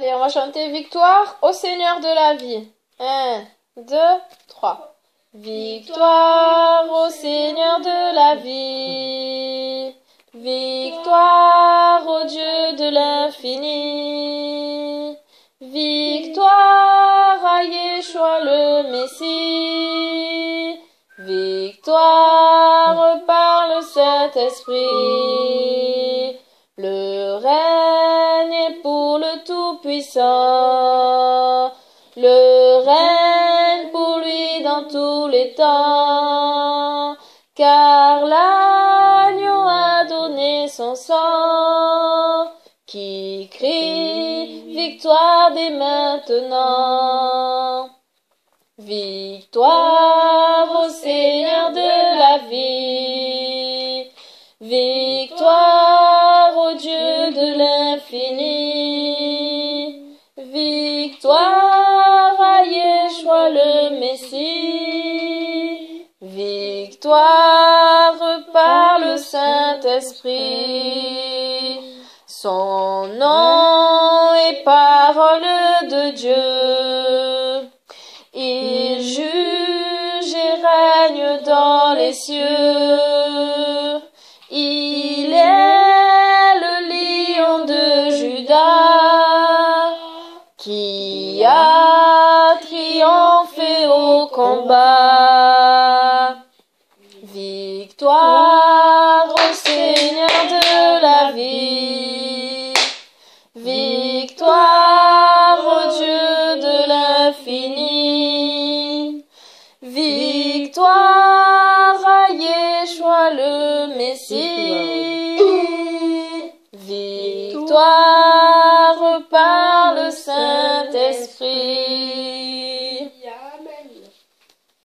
Allez, on va chanter victoire au Seigneur de la vie. 1, 2, 3. Victoire au Seigneur de la vie. Victoire au Dieu de l'infini. Victoire à Yeshua le Messie. Victoire par le Saint-Esprit. Le règne est pour le Tout-Puissant. Le règne pour lui dans tous les temps. Car l'agneau a donné son sang. Qui crie victoire dès maintenant. Victoire au Seigneur de la vie. Victoire Victoire à le Messie. Victoire par le Saint-Esprit. Son nom est parole de Dieu. Il juge et règne dans les cieux. Victoire au Seigneur de la vie. Victoire au Dieu de l'infini. Victoire à Yeshua le Messie. Victoire